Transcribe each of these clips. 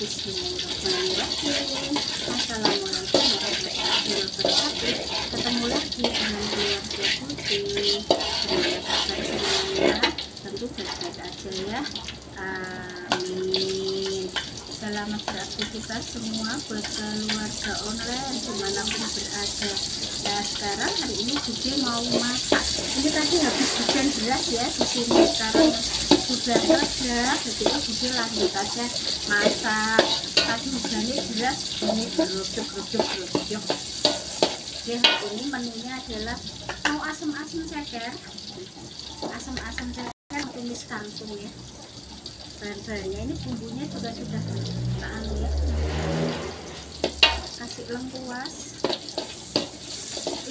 Bismillahirrahmanirrahim. Assalamualaikum warahmatullahi wabarakatuh. Ketemu lagi dengan keluarga Putih. Semoga kabar semuanya tentu baik-baik aja ya. Amin. Selamat beraktivitas semua buat keluarga online di mana pun berada. Nah sekarang hari ini Bude mau masak. Ini tadi habis hujan deras ya di sini sekarang sudah reda jadi Bude lanjut aja masak. Tadi hujannya deras ini geruduk geruduk geruduk. Oke hari ini menunya adalah mau asam-asam ceker. Asam-asam ceker tumis kangkung ya bahan-bahannya ini bumbunya juga sudah kita ya kasih lengkuas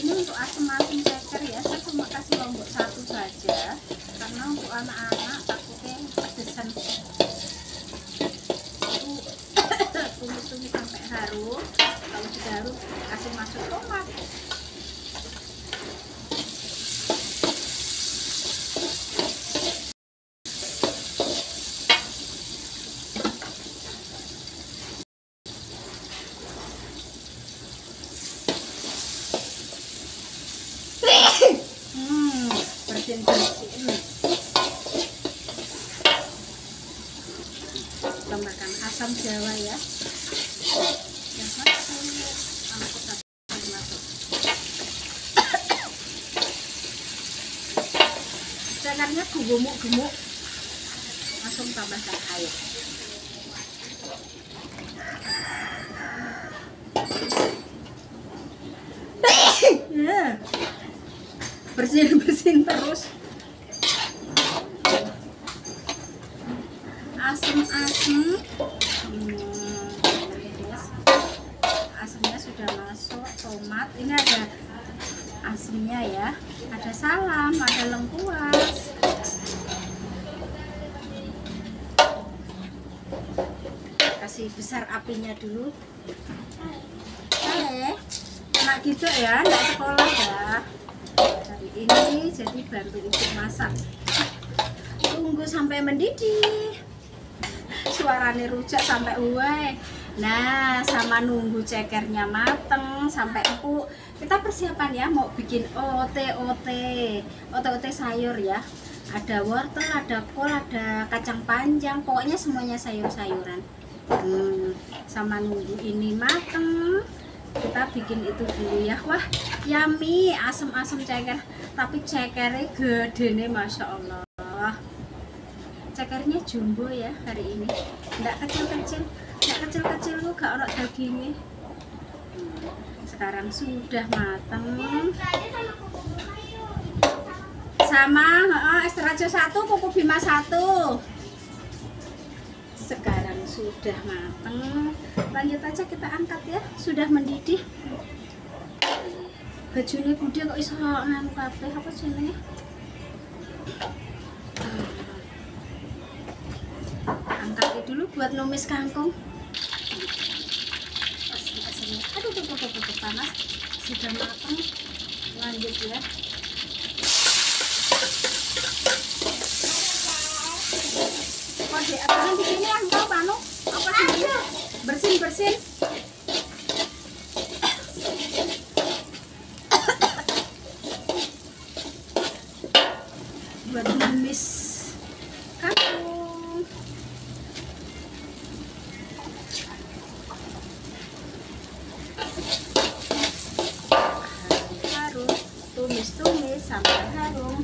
ini untuk asam-asam ceker ya kasih lombok satu saja karena untuk anak-anak takutnya pedesan. Tumis-tumis sampai harum kalau sudah harum kasih masuk tomat Tambahkan asam jawa ya. Yang masuk, masuk, masuk. Cekarnya gemuk-gemuk. Langsung tambahkan air. Ya bersihin bersihin terus asem asemnya sudah masuk tomat. Ini ada asemnya ya. Ada salam ada lengkuas. Kasih besar apinya dulu. Eh enak gitu ya enggak sekolah ya. Hari ini jadi bantu ibu masak. Tunggu sampai mendidih suaranya rujak sampai uai nah sama nunggu cekernya mateng sampai empuk. Kita persiapan ya mau bikin ote ote sayur ya. Ada wortel ada kol ada kacang panjang. Pokoknya semuanya sayur-sayuran. Hmm, sama nunggu ini mateng. Kita bikin itu dulu ya. Wah yummy. Asem-asem ceker. Tapi cekernya gede nih masya Allah cekernya jumbo ya hari ini. Enggak kecil-kecil. Enggak kecil-kecil kok gak ada dagingnya. Sekarang sudah mateng sama uh, extra satu kuku bima satu. Sekarang sudah mateng lanjut aja kita angkat ya. Sudah mendidih. Bajunya bude kok iso nganu kabeh apa jenenge angkat dulu buat numis kangkung. Aduh tuh, tuh, tuh, panas. Sudah mateng lanjut ya kok di atasnya di sini yang tahu panu apa sih bersin bersin buat numis kangkung harum tumis-tumis sampai harum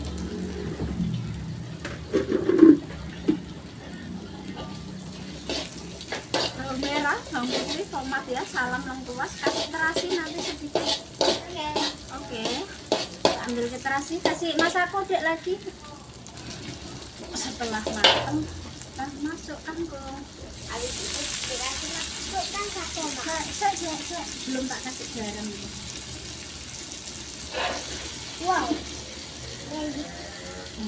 bawang merah, bawang putih, tomat ya, salam lengkuas, kasih terasi nanti sedikit. Oke. Ambil ke terasi, kasih masak kodek lagi. Setelah matang, kita masuk kangkung. Habis itu dikasih masukkan ke tomat. Saya, saya, saya belum tak kasih garam ini. Wow.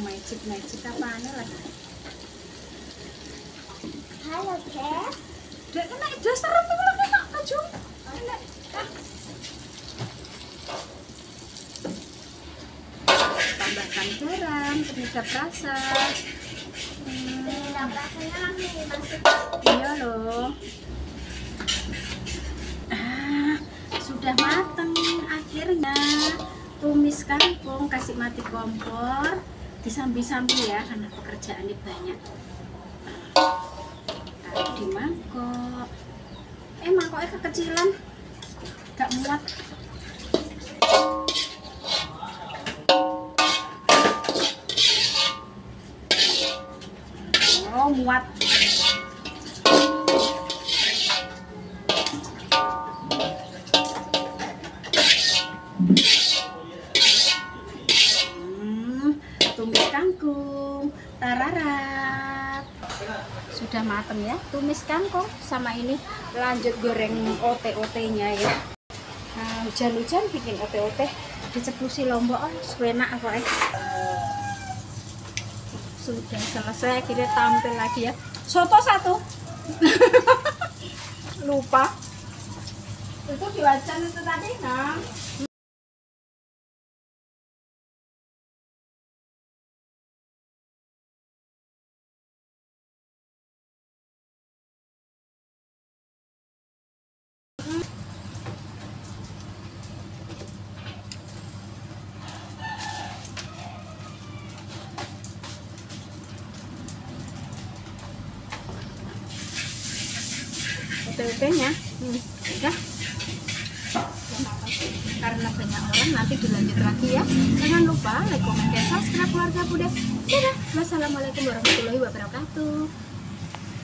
Magic, magic apa aneh lagi? Halo, Chef. Dek kena jas serem tuh kalau kena baju. Tambahkan garam, penyedap rasa. Hmm. Penyedap rasanya langsung dimasuk. Iya loh. Ah, sudah mateng akhirnya tumis kangkung kasih mati kompor disambi-sambi ya karena pekerjaan ini banyak di mangkok. Eh mangkoknya kekecilan. Gak muat. Oh muat. Hmm, tumis kangkung, tararat. Sudah mateng ya, tumis kangkung sama ini lanjut goreng ote-otenya ya. Nah, hujan-hujan bikin ote-ote dicepusi lombok, oh, enak apa eh. Sudah selesai, akhirnya tampil lagi ya. Soto satu. Lupa. Itu diwajan itu tadi, nah. OTP-nya hmm, karena banyak orang nanti dilanjut lagi ya. Jangan lupa like, comment, dan subscribe keluarga Bude dadah. Wassalamualaikum warahmatullahi wabarakatuh